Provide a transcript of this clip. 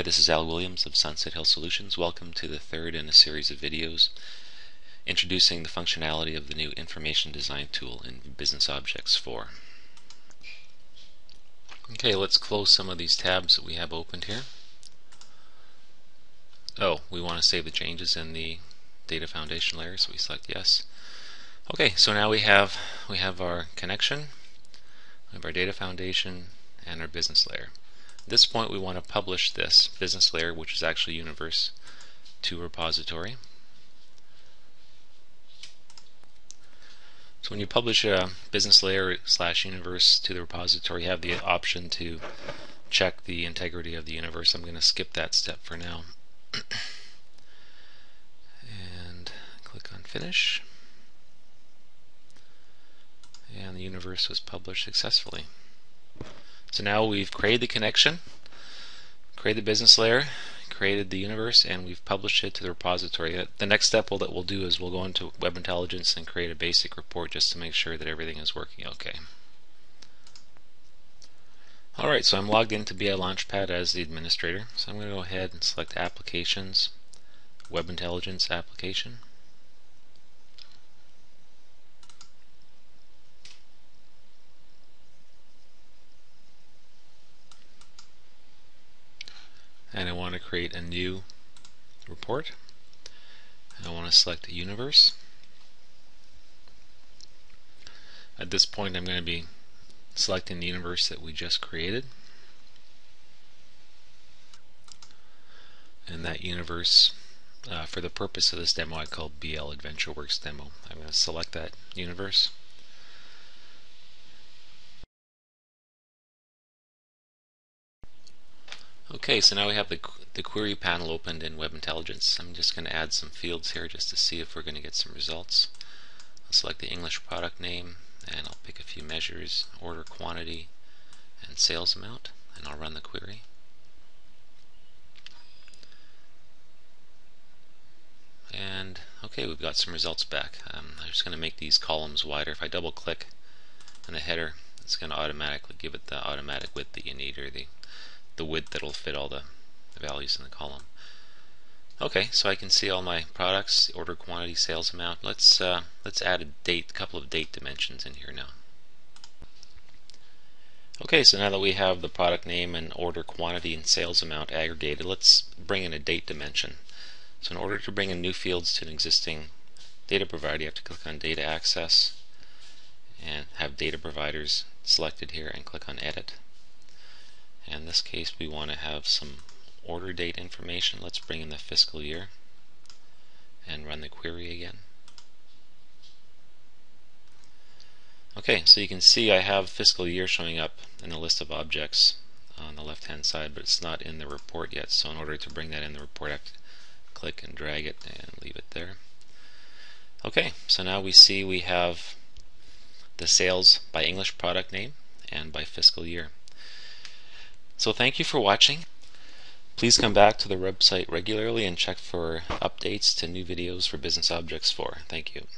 this is Al Williams of Sunset Hill Solutions. Welcome to the third in a series of videos introducing the functionality of the new information design tool in Business Objects 4. Okay, let's close some of these tabs that we have opened here. Oh, we want to save the changes in the data foundation layer, so we select yes. Okay, so now we have we have our connection, we have our data foundation, and our business layer. At this point we want to publish this business layer, which is actually universe, to repository. So when you publish a business layer slash universe to the repository, you have the option to check the integrity of the universe. I'm going to skip that step for now. and click on finish. And the universe was published successfully. So now we've created the connection, created the business layer, created the universe, and we've published it to the repository. Uh, the next step we'll, that we'll do is we'll go into Web Intelligence and create a basic report just to make sure that everything is working okay. Alright, so I'm logged into BI Launchpad as the administrator. So I'm going to go ahead and select Applications, Web Intelligence Application. And I want to create a new report. I want to select universe. At this point I'm going to be selecting the universe that we just created. And that universe, uh, for the purpose of this demo, I call BL AdventureWorks Demo. I'm going to select that universe. Okay, so now we have the, the query panel opened in Web Intelligence. I'm just going to add some fields here just to see if we're going to get some results. I'll select the English product name and I'll pick a few measures, order quantity and sales amount, and I'll run the query. And okay, we've got some results back. Um, I'm just going to make these columns wider. If I double click on the header, it's going to automatically give it the automatic width that you need or the the width that'll fit all the, the values in the column. Okay, so I can see all my products, order quantity, sales amount. Let's uh, let's add a date, a couple of date dimensions in here now. Okay, so now that we have the product name and order quantity and sales amount aggregated, let's bring in a date dimension. So in order to bring in new fields to an existing data provider, you have to click on Data Access and have data providers selected here and click on Edit. In this case we want to have some order date information. Let's bring in the fiscal year and run the query again. Okay, so you can see I have fiscal year showing up in the list of objects on the left hand side, but it's not in the report yet. So in order to bring that in the report, I have to click and drag it and leave it there. Okay, so now we see we have the sales by English product name and by fiscal year. So thank you for watching. Please come back to the website regularly and check for updates to new videos for Business Objects 4. Thank you.